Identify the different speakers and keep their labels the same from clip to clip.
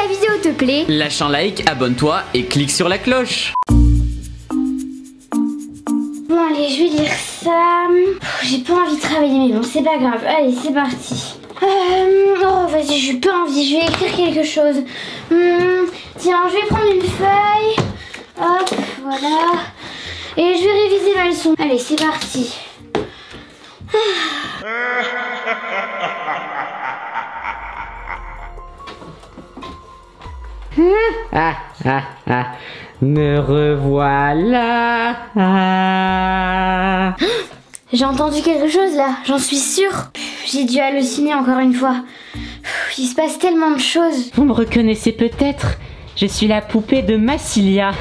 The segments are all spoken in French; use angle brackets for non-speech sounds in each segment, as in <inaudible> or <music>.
Speaker 1: la vidéo te plaît,
Speaker 2: Lâche un like, abonne-toi et clique sur la cloche.
Speaker 1: Bon allez, je vais lire ça. J'ai pas envie de travailler, mais bon, c'est pas grave. Allez, c'est parti. Euh, oh, vas-y, j'ai pas envie. Je vais écrire quelque chose. Hmm, tiens, je vais prendre une feuille. Hop, voilà. Et je vais réviser ma leçon. Allez, c'est parti.
Speaker 3: Ah, <laughs> ah, ah, me revoilà. Ah.
Speaker 1: J'ai entendu quelque chose là, j'en suis sûre. J'ai dû halluciner encore une fois. Il se passe tellement de choses.
Speaker 3: Vous me reconnaissez peut-être Je suis la poupée de Massilia.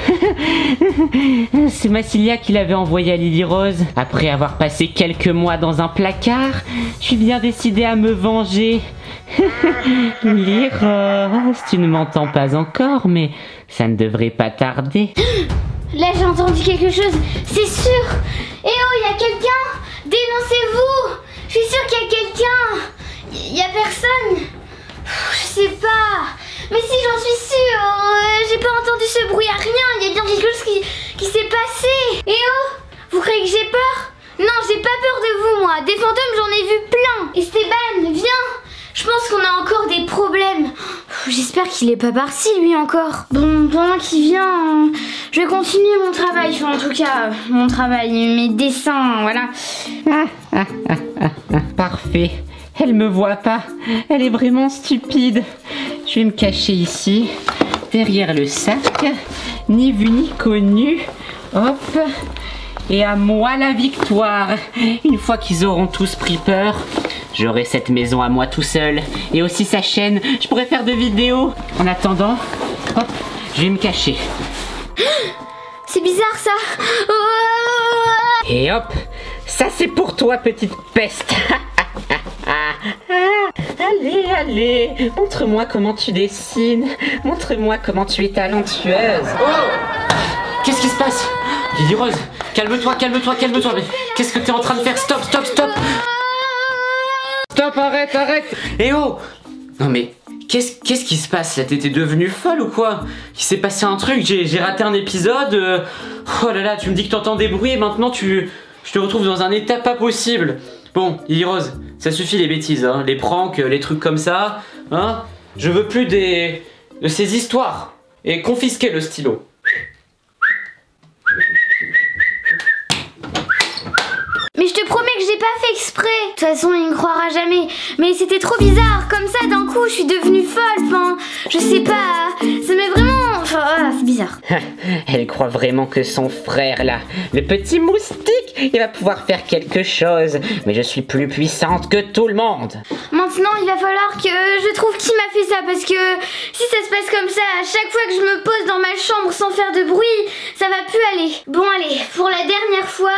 Speaker 3: <laughs> C'est Massilia qui l'avait envoyée à Lily Rose. Après avoir passé quelques mois dans un placard, je suis bien décidée à me venger. <laughs> Lily Rose, tu ne m'entends pas encore, mais ça ne devrait pas tarder. <gasps>
Speaker 1: Là j'ai entendu quelque chose, c'est sûr. Eh oh, il y a quelqu'un? Dénoncez-vous Je suis sûre qu'il y a quelqu'un. Il a personne. Je sais pas. Mais si j'en suis sûre, euh, j'ai pas entendu ce bruit à rien. Il y a bien quelque chose qui, qui s'est passé. Eh oh Vous croyez que j'ai peur? Non, j'ai pas peur de vous moi. Des fantômes j'en ai vu plein. Esteban, viens. Je pense qu'on a encore des problèmes. J'espère qu'il est pas parti lui encore. Bon, pendant qu'il vient, je vais continuer mon travail. Enfin, en tout cas, mon travail, mes dessins, voilà. <laughs>
Speaker 3: Parfait. Elle me voit pas. Elle est vraiment stupide. Je vais me cacher ici, derrière le sac. Ni vu ni connu. Hop. Et à moi la victoire. Une fois qu'ils auront tous pris peur, j'aurai cette maison à moi tout seul. Et aussi sa chaîne. Je pourrai faire de vidéos. En attendant, hop, je vais me cacher. <gasps>
Speaker 1: C'est bizarre ça. Oh <gasps>
Speaker 3: Et hop, ça c'est pour toi petite peste. <laughs> allez, allez, montre-moi comment tu dessines, montre-moi comment tu es talentueuse.
Speaker 2: Qu'est-ce qui se passe? Lily Rose, calme-toi, calme-toi, calme-toi. Mais qu'est-ce que t'es en train de faire? Stop, stop, stop Stop, arrête, arrête Eh oh Non mais, qu'est-ce qui se passe là? T'étais devenue folle ou quoi? Il s'est passé un truc, j'ai raté un épisode. euh, Oh là là, tu me dis que t'entends des bruits et maintenant tu... Je te retrouve dans un état pas possible. Bon, Lily Rose, ça suffit les bêtises, hein, les pranks, les trucs comme ça. Hein Je veux plus des... de ces histoires. Et confisquer le stylo.
Speaker 1: Mais je te promets que j'ai pas fait exprès. De toute façon, il ne croira jamais. Mais c'était trop bizarre. Comme ça, d'un coup, je suis devenue folle. Enfin, je sais pas. Bizarre. <laughs>
Speaker 3: Elle croit vraiment que son frère là, le petit moustique, il va pouvoir faire quelque chose. Mais je suis plus puissante que tout le monde.
Speaker 1: Maintenant, il va falloir que je trouve qui m'a fait ça. Parce que si ça se passe comme ça, à chaque fois que je me pose dans ma chambre sans faire de bruit, ça va plus aller. Bon, allez, pour la dernière fois.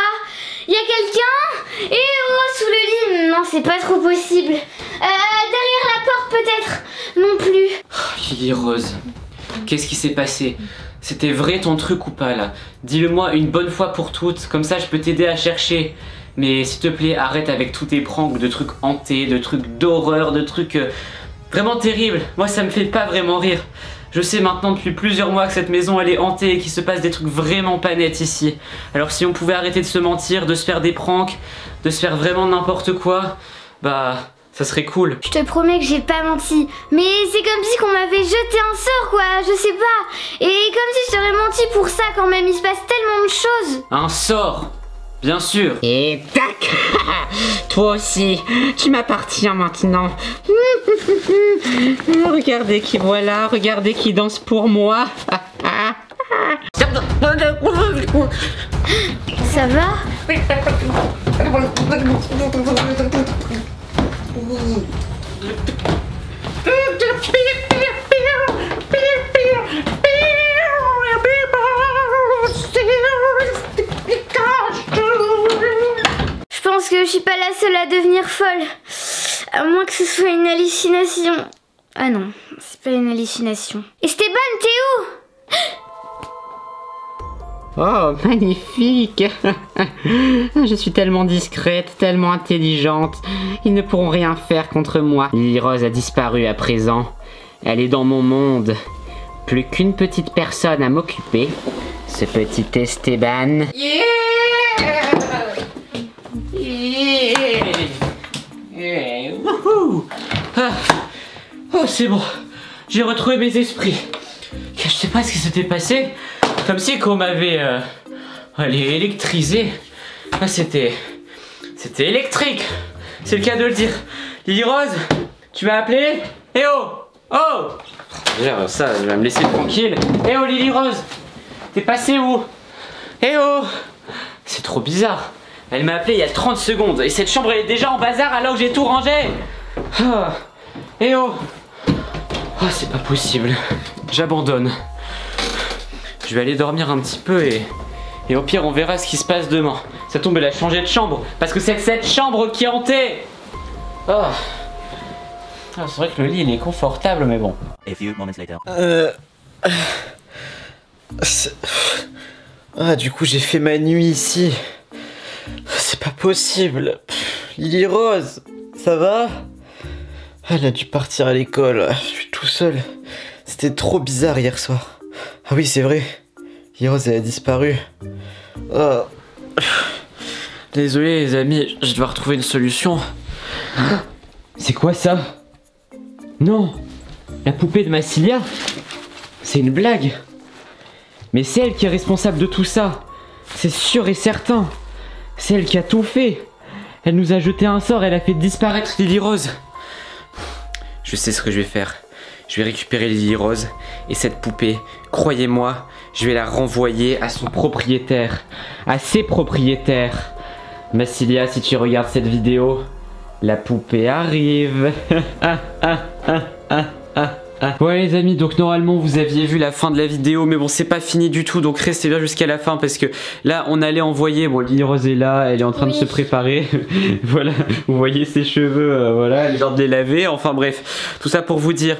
Speaker 1: Il y a quelqu'un? Et oh, sous le lit Non, c'est pas trop possible. Euh, derrière la porte peut-être? Non plus.
Speaker 2: Lily Rose, qu'est-ce qui s'est passé C'était vrai ton truc ou pas là Dis-le-moi une bonne fois pour toutes, comme ça je peux t'aider à chercher. Mais s'il te plaît, arrête avec tous tes pranks de trucs hantés, de trucs d'horreur, de trucs euh, vraiment terribles. Moi ça me fait pas vraiment rire. Je sais maintenant depuis plusieurs mois que cette maison elle est hantée et qu'il se passe des trucs vraiment pas nets ici. Alors si on pouvait arrêter de se mentir, de se faire des pranks, de se faire vraiment n'importe quoi, bah ça serait cool.
Speaker 1: Je te promets que j'ai pas menti. Mais c'est comme si qu'on m'avait jeté un sort, quoi. Je sais pas. Et comme si je t'aurais menti pour ça quand même. Il se passe tellement de choses.
Speaker 2: Un sort Bien sûr
Speaker 3: Et tac <laughs> Toi aussi, tu m'appartiens maintenant. <laughs> regardez qui voilà, regardez qui danse pour moi.
Speaker 1: Ça va? <laughs> Je pense que je suis pas la seule à devenir folle. À moins que ce soit une hallucination. Ah non, c'est pas une hallucination. Esteban, t'es où?
Speaker 3: Oh, magnifique <laughs> Je suis tellement discrète, tellement intelligente. Ils ne pourront rien faire contre moi. Lily Rose a disparu à présent. Elle est dans mon monde. Plus qu'une petite personne à m'occuper. Ce petit Esteban.
Speaker 2: Yeah Yeah Wouhou Ah. Oh, c'est bon. J'ai retrouvé mes esprits. Je sais pas ce qui s'était passé. Comme si qu'on m'avait euh, électrisé. Ah, c'était. C'était électrique. C'est le cas de le dire. Lily Rose, tu m'as appelé? Eh oh Oh Déjà, ça, je vais me laisser tranquille. Eh oh, Lily Rose T'es passé où? Eh oh C'est trop bizarre. Elle m'a appelé il y a 30 secondes et cette chambre elle est déjà en bazar alors que j'ai tout rangé. Ah. Eh oh Oh, c'est pas possible. J'abandonne. Je vais aller dormir un petit peu et. Et au pire, on verra ce qui se passe demain. Ça tombe, elle a changé de chambre. Parce que c'est cette chambre qui est hantée. Oh. Ah, c'est vrai que le lit il est confortable, mais bon.
Speaker 4: A few moments later.
Speaker 5: Euh... c'est- Ah, du coup, j'ai fait ma nuit ici. C'est pas possible. Lily Rose, ça va? Elle a dû partir à l'école. Je suis tout seul. C'était trop bizarre hier soir. Ah oui, c'est vrai. Lily Rose, elle a disparu. Oh.
Speaker 2: Désolé, les amis, je dois retrouver une solution. C'est quoi ça? Non La poupée de Massilia? C'est une blague Mais c'est elle qui est responsable de tout ça C'est sûr et certain C'est elle qui a tout fait Elle nous a jeté un sort, elle a fait disparaître Lily Rose Je sais ce que je vais faire. Je vais récupérer Lily Rose et cette poupée, croyez-moi, je vais la renvoyer à son propriétaire, à ses propriétaires. Massilia, si tu regardes cette vidéo, la poupée arrive. <laughs> Ah. Ouais les amis, donc normalement vous aviez vu la fin de la vidéo, mais bon c'est pas fini du tout, donc restez bien jusqu'à la fin parce que là on allait envoyer, bon Lily Rose est là, elle est en train de se préparer, <laughs> voilà, vous voyez ses cheveux, euh, voilà, elle vient de les laver, enfin bref, tout ça pour vous dire,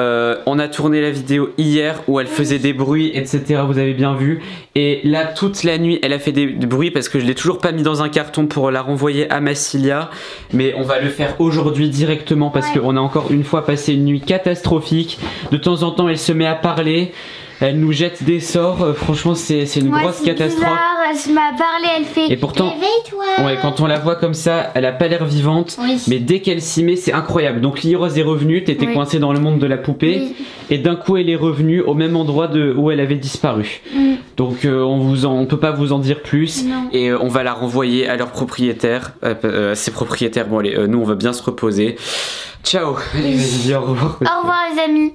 Speaker 2: euh, on a tourné la vidéo hier où elle faisait des bruits, etc. Vous avez bien vu. Et là, toute la nuit, elle a fait des, des bruits parce que je l'ai toujours pas mis dans un carton pour la renvoyer à Massilia. Mais on va le faire aujourd'hui directement parce
Speaker 1: Ouais.
Speaker 2: qu'on a encore une fois passé une nuit catastrophique. De temps en temps, elle se met à parler. Elle nous jette des sorts. Euh, franchement, c'est une grosse catastrophe.
Speaker 1: bizarre, elle m'a parlé, elle fait
Speaker 2: Et pourtant- Ouais, quand on la voit comme ça, elle a pas l'air vivante.
Speaker 1: Oui.
Speaker 2: Mais dès qu'elle s'y met, c'est incroyable. Donc Lily Rose est revenue, t'étais
Speaker 1: Oui.
Speaker 2: coincée dans le monde de la poupée.
Speaker 1: Oui.
Speaker 2: Et d'un coup, elle est revenue au même endroit de où elle avait disparu.
Speaker 1: Mm.
Speaker 2: Donc, euh, on vous en, on peut pas vous en dire plus.
Speaker 1: Non.
Speaker 2: Et euh, on va la renvoyer à leur propriétaire, euh, à ses propriétaires. Bon, allez, nous, on va bien se reposer. Ciao. Allez, vas-y, au revoir.
Speaker 1: Au revoir les amis